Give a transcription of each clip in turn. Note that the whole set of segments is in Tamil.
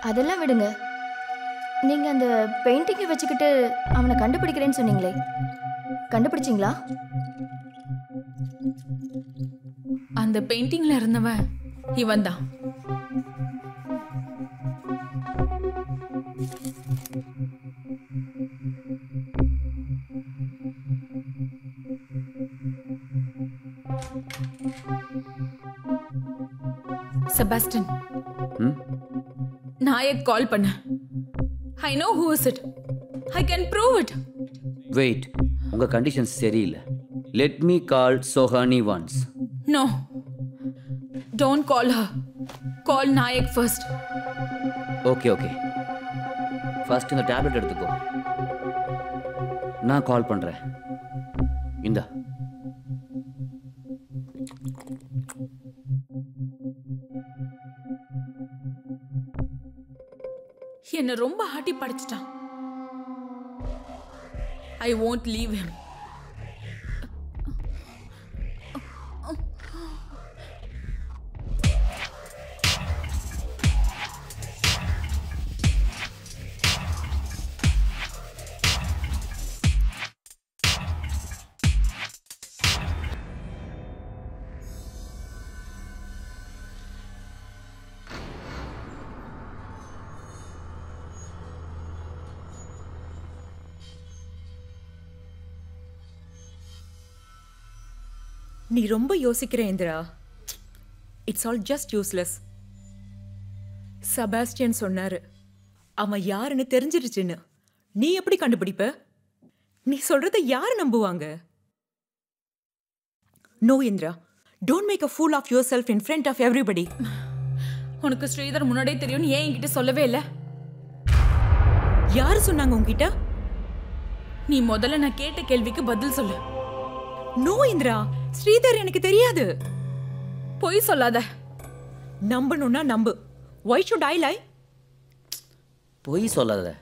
அதெல்லாம் விடுங்க. நீங்க அந்த பெயிண்டிங்கை வச்சுக்கிட்டு அவனை கண்டுபிடிக்கிறேன்னு சொன்னீங்களே. கண்டுபிடிச்சிங்களா? அந்த பெயிண்டிங்ல இருந்தவன் இவன் தான். செபாஸ்டின். ம்? நாயக் கால் பண்ண. I know who is it I can prove it wait உங்கள் கண்டிஷன்ஸ் சரியில்லை. Let me call Sohani once no don't call her call Nayak first okay okay first இந்த டேப்லெட் எடுத்துக்கோ. நான் கால் பண்ணுறேன் இந்தா. என்னை ரொம்ப ஆட்டி படைச்சிட்டான் ஐ ஓன்ட் லீவ் ஹிம் நீ ரொம்ப யோசிக்கிற Indira. It's all just useless Sebastian சொன்னாரு. அவன் யாருன்னு தெரிஞ்சிருச்சுன்னு. நீ எப்படி கண்டுபிடிப்ப? நீ சொல்றத யார் நம்புவாங்க? No Indira. Don't make a fool of yourself in front of everybody உனக்கு ஸ்ரீதர் முன்னாடியே தெரியும்னு ஏன் என்கிட்ட சொல்லவே இல்லை? யார் சொன்னாங்க உன்கிட்ட? நீ முதல்ல நான் கேட்ட கேள்விக்கு பதில் சொல்லு. நோ இந்திரா. ஸ்ரீதர் எனக்கு தெரியாது. பொய் சொல்லாத. நம்பணும்னா நம்பு. ஒய் ஷுட் ஐ லை பொய் சொல்லாத.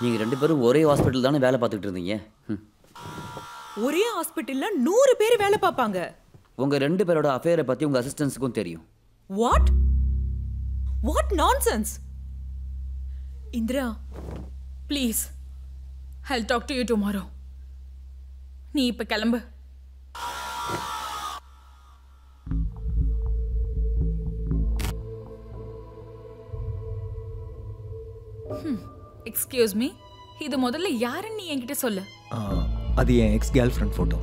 நீங்கள் ரெண்டு பேரும் ஒரே ஹாஸ்பிட்டல் தானே வேலை பார்த்துக்கிட்டு இருந்தீங்க? ம். ஒரே ஹாஸ்பிட்டல்ல நூறு பேர் வேலை பார்ப்பாங்க. உங்கள் ரெண்டு பேரோட அஃபேரை பற்றி உங்கள் அசிஸ்டன்ஸுக்கும் தெரியும். What what nonsense Indira please I'll talk to you tomorrow நீ இப்ப கிளம்பு. எக்ஸ்கியூஸ் மீ இது முதல்ல யாருன்னு நீ என்கிட்ட சொல்லு. அது என் எக்ஸ் கேர்ள் ஃப்ரெண்ட் ஃபோட்டோ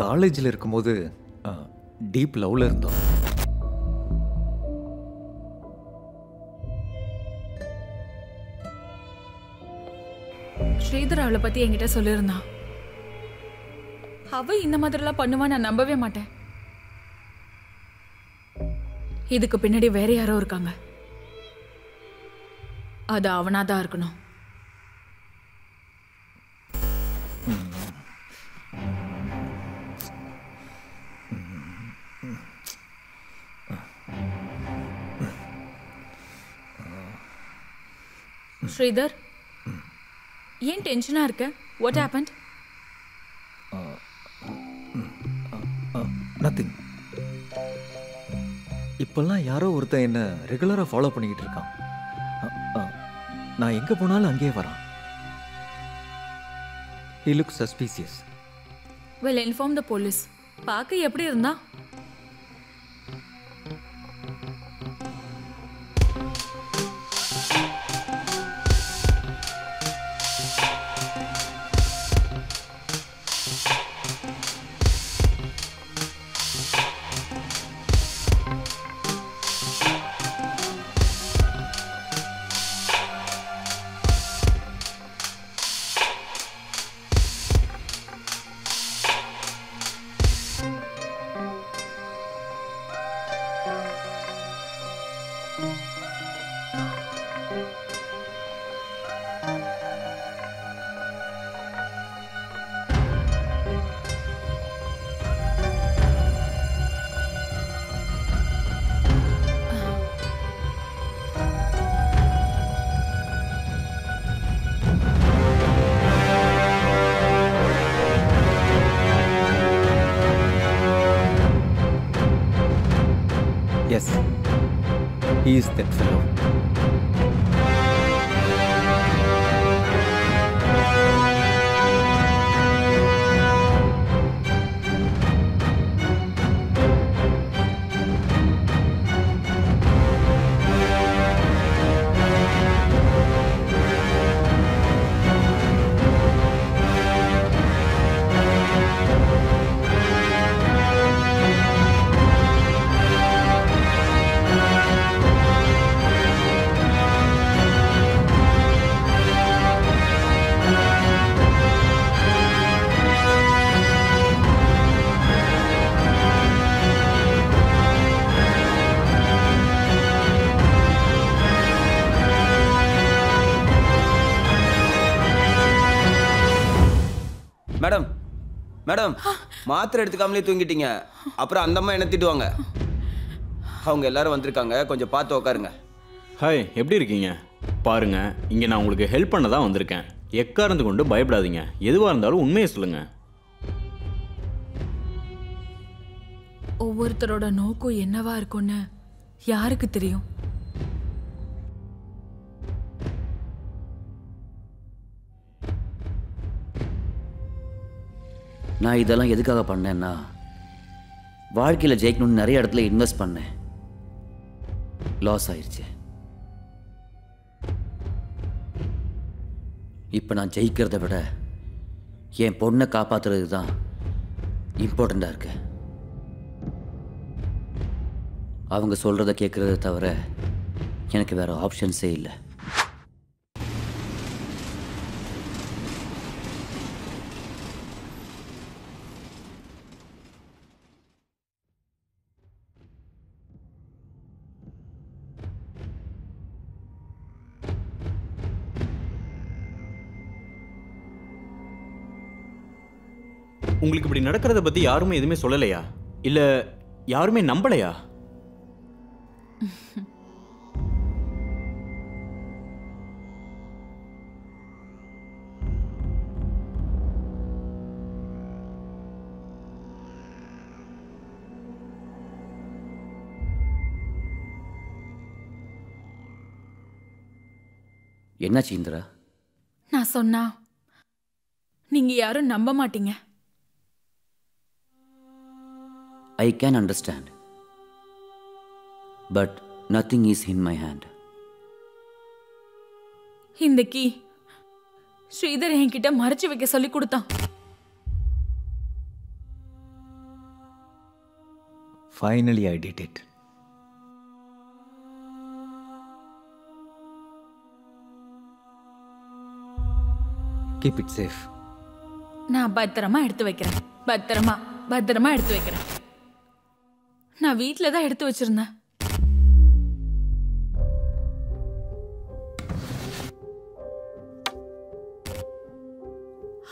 காலேஜில் இருக்கும்போது டீப் லவ்ல இருந்தோம். ஸ்ரீதர் அவளை பத்தி என்கிட்ட சொல்லியிருந்தான் அவ இந்த மாதிரிலாம் பண்ணுவா நான் நம்பவே மாட்டேன். இதுக்கு பின்னாடி வேற யாரோ இருக்காங்க. அது அவனாக தான் இருக்கணும். ஸ்ரீதர் ஏன் டென்ஷனாக இருக்க? வாட் ஹேப்பன்ட் நத்திங் இப்போல்லாம் யாரோ ஒருத்தன் என்ன ரெகுலராக ஃபாலோ பண்ணிக்கிட்டு இருக்கான். நான் எங்கே போனாலும் அங்கேயே வரான். He look suspicious well inform the police பார்க்க எப்படி இருந்தா? Yes, he is that fellow. Madam மாத்திரை எடுத்துக்காமலே தூங்கிட்டீங்க. அப்புறம் அந்த அம்மா என்ன திட்டுவாங்க? அவங்க எல்லாரும் வந்திருக்காங்க. கொஞ்சம் பார்த்து உட்காருங்க ஹாய் எப்படி இருக்கீங்க? பாருங்க இங்கே நான் உங்களுக்கு ஹெல்ப் பண்ண தான் வந்திருக்கேன். எக்காரந்து கொண்டு பயப்படாதீங்க. எதுவாக இருந்தாலும் உண்மையை சொல்லுங்க. ஒவ்வொருத்தரோட நோக்கம் என்னவா இருக்கும்னு யாருக்கு தெரியும்? நான் இதெல்லாம் எதுக்காக பண்ணேன்னா வாழ்க்கையில் ஜெயிக்கணும்னு நிறைய இடத்துல இன்வெஸ்ட் பண்ணேன். லாஸ் ஆயிடுச்சு இப்போ நான் ஜெயிக்கிறத விட என் பொண்ணை காப்பாற்றுறது தான் இம்பார்ட்டண்ட்டாக இருக்கு. அவங்க சொல்கிறத கேட்குறத தவிர எனக்கு வேறு ஆப்ஷன்ஸே இல்லை. உங்களுக்கு இப்படி நடக்கிறத பற்றி யாருமே எதுவுமே சொல்லலையா? இல்லை யாருமே நம்பலையா? என்னாச்சு இந்திரா? நான் சொன்னா நீங்க யாரும் நம்ப மாட்டீங்க. I can understand but nothing is in my hand இந்த கீ. ஸ்ரீதர் என்கிட்ட மறைச்சு வைக்க சொல்லி கொடுத்தான். Finally I did it keep it safe நான் பத்திரமா எடுத்து வைக்கிறேன். பத்திரமா பத்திரமா எடுத்து வைக்கிறேன். நான் வீட்டில் தான் எடுத்து வச்சிருந்தேன்.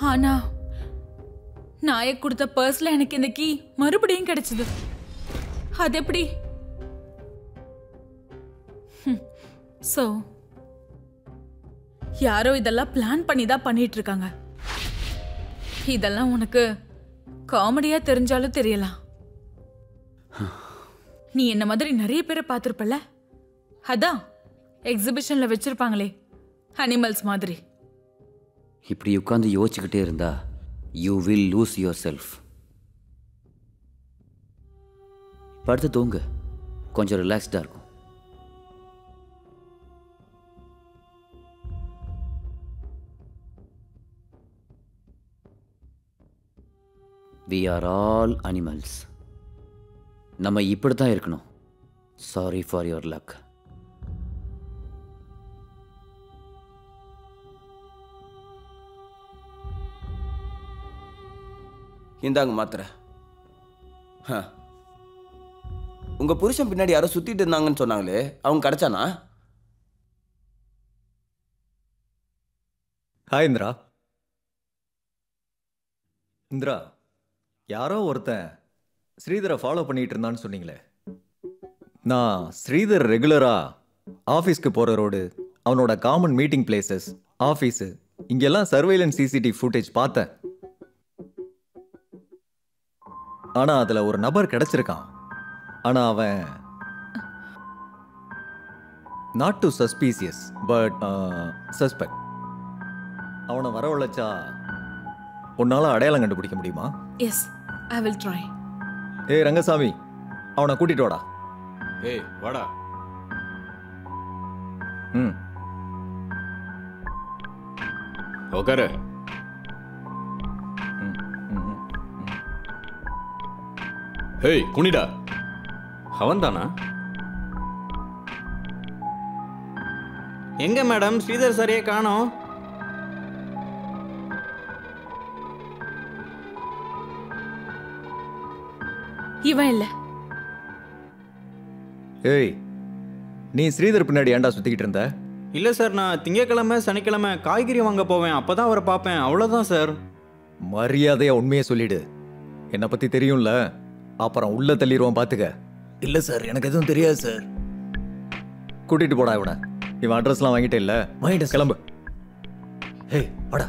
ஆனா நாயக் கொடுத்த பர்ஸ்ல எனக்கு இந்த கீ மறுபடியும் கிடைச்சது. அது எப்படி? ஸோ யாரோ இதெல்லாம் பிளான் பண்ணி தான் பண்ணிட்டு இருக்காங்க. இதெல்லாம் உனக்கு காமெடியா தெரிஞ்சாலும் தெரியலாம். நீ என்ன மாதிரி நிறைய பேரை பார்த்துருப்பல அதான் எக்ஸிபிஷன்ல வச்சிருப்பாங்களே அனிமல்ஸ் மாதிரி. இப்படி உட்காந்து யோசிச்சுக்கிட்டே இருந்தா you will lose yourself படுத்து தூங்கு. கொஞ்சம் ரிலாக்ஸ்டாக இருக்கும். வி ஆர் ஆல் அனிமல்ஸ் நம்ம இப்படி தான் இருக்கணும். சாரி ஃபார் யுவர் லக் இந்தாங்க மாத்திரை. ஹ. உங்க புருஷன் பின்னாடி யாரோ சுத்திட்டு இருந்தாங்கன்னு சொன்னாங்களே அவங்க கிடைச்சானா? ஹாய் இந்திரா. இந்திரா யாரோ ஒருத்தன் ஸ்ரீதரை ஃபாலோ பண்ணிட்டு இருந்தான்னு சொன்னீங்களே. நான் ஸ்ரீதர் ரெகுலராக ஆஃபீஸ்க்கு போகிற ரோடு அவனோட காமன் மீட்டிங் பிளேசஸ் ஆஃபீஸு இங்கெல்லாம் சர்வைலன்ஸ் சிசிடிவி ஃபுட்டேஜ் பார்த்தேன். ஆனால் அதில் ஒரு நபர் கிடச்சிருக்கான். ஆனால் அவன் not too suspicious but suspect அவனை வரவழைச்சா உன்னால் அடையாளம் கண்டுபிடிக்க முடியுமா? எஸ் ஐ வில் ட்ரை ஏய் ரங்கசாமி அவனை கூட்டிட்டு வாடா. ஏய் வாடா. ம். உக்காரு. ஹேய் குனிடா. அவன் தானா? எங்க மேடம்? ஸ்ரீதர் சரியே காணோம். இவன் இல்ல. ஏய் நீ ஸ்ரீதர் பின்னாடி ஏன்டா சுத்திக்கிட்டு இருந்த? இல்லை சார் நான் திங்கக்கிழமை சனிக்கிழமை காய்கறி வாங்க போவேன். அப்போ தான் அவரை பார்ப்பேன். அவ்வளோதான் சார். மரியாதையா உண்மையை சொல்லிடு. என்னை பத்தி தெரியும்ல? அப்புறம் உள்ள தள்ளிடுவான் பாத்துக்க. இல்ல சார் எனக்கு எதுவும் தெரியாது சார். கூட்டிட்டு போடா இவனை. இவன் அட்ரஸ்லாம் வாங்கிட்டே இல்ல? வாங்கிட்டேன் கிளம்பு. ஹே வாடா.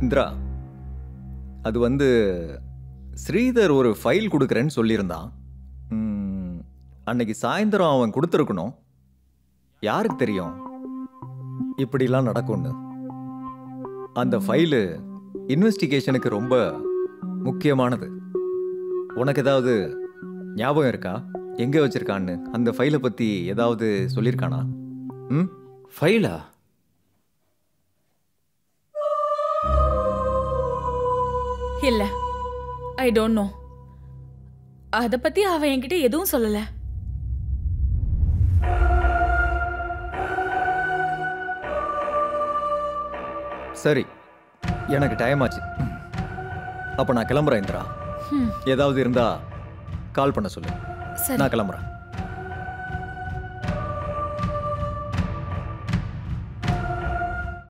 இந்திரா அது வந்து ஸ்ரீதர் ஒரு ஃபைல் கொடுக்குறேன்னு சொல்லியிருந்தான். அன்னைக்கு சாயந்தரம் அவன் கொடுத்துருக்கணும். யாருக்கு தெரியும்? இப்படிலாம் நடக்கும்னு. அந்த ஃபைலு இன்வெஸ்டிகேஷனுக்கு ரொம்ப முக்கியமானது. உனக்கு ஏதாவது ஞாபகம் இருக்கா? எங்கே வச்சுருக்கான்னு? அந்த ஃபைலை பற்றி ஏதாவது சொல்லியிருக்கானா? ம்? ஃபைலா இல்ல. ஐ டோன்ட் நோ அத பத்தி அவன் என்கிட்ட எதுவும் சொல்லல. சரி. எனக்கு டைம் ஆச்சு. அப்போ நான் கிளம்புறேன் இந்திரா. ஏதாவது இருந்தா கால் பண்ண சொல்லு. நான் கிளம்புறேன்.